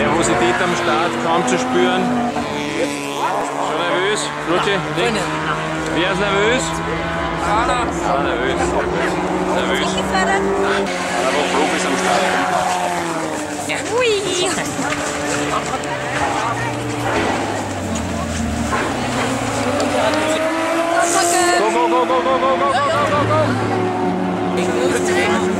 Nervosität am Start kaum zu spüren. Schon nervös? Lutschi? Nick? Wer ist nervös? Keiner. Ah, nervös. Nervös. Gefördert. Aber Profis am Start. Ui. Go, go, go, go, go, go, go, go, go, go.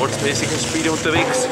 mordsmäßigen Speed unterwegs.